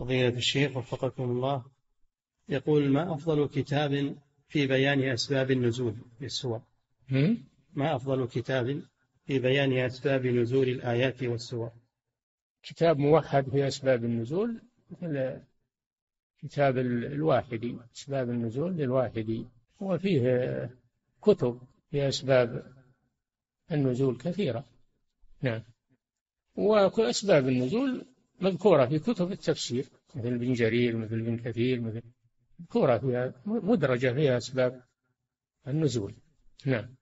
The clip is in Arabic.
فضيلة الشيخ وفقكم الله يقول ما أفضل كتاب في بيان أسباب النزول؟ للسور ما أفضل كتاب في بيان أسباب نزول الآيات؟ والسور كتاب موحد في أسباب النزول؟ مثل كتاب الواحدي أسباب النزول للواحدي وفيه كتب في أسباب النزول كثيرة. نعم. وأسباب النزول مذكورة في كتب التفسير مثل ابن جرير مثل ابن كثير مثل مذكورة فيها مدرجة فيها أسباب النزول. نعم.